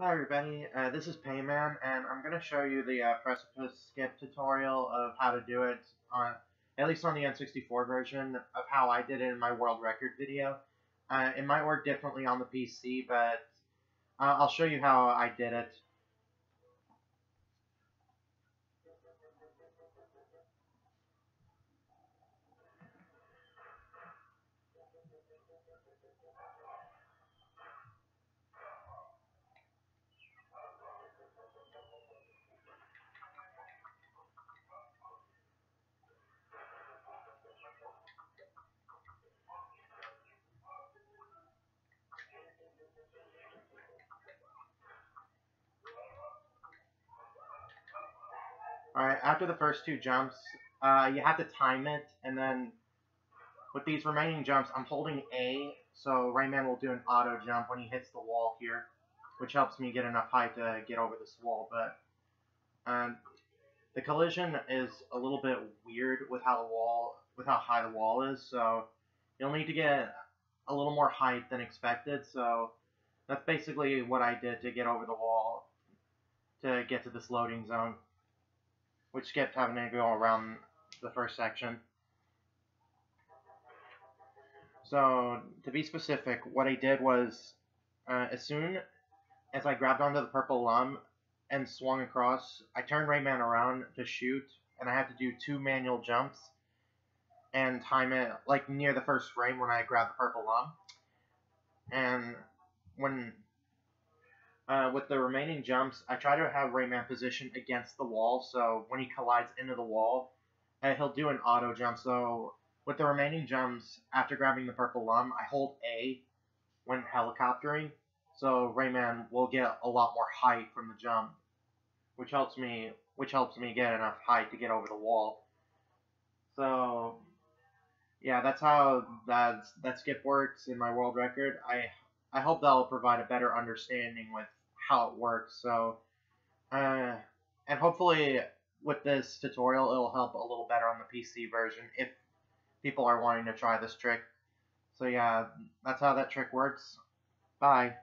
Hi everybody, uh, this is Payman, and I'm going to show you the uh, precipice skip tutorial of how to do it, on, at least on the N64 version, of how I did it in my world record video. Uh, it might work differently on the PC, but uh, I'll show you how I did it. Alright, after the first two jumps, uh, you have to time it, and then with these remaining jumps, I'm holding A, so Rayman will do an auto jump when he hits the wall here, which helps me get enough height to get over this wall, but um, the collision is a little bit weird with how the wall, with how high the wall is, so you'll need to get a little more height than expected, so that's basically what I did to get over the wall to get to this loading zone which skipped having to go around the first section. So, to be specific, what I did was, uh, as soon as I grabbed onto the purple lum and swung across, I turned Rayman around to shoot, and I had to do two manual jumps and time it, like, near the first frame when I grabbed the purple lum. And when uh, with the remaining jumps, I try to have Rayman positioned against the wall, so when he collides into the wall, uh, he'll do an auto jump. So with the remaining jumps, after grabbing the purple lum, I hold A when helicoptering, so Rayman will get a lot more height from the jump, which helps me which helps me get enough height to get over the wall. So yeah, that's how that that skip works in my world record. I I hope that'll provide a better understanding with how it works. So, uh, and hopefully with this tutorial, it'll help a little better on the PC version if people are wanting to try this trick. So yeah, that's how that trick works. Bye.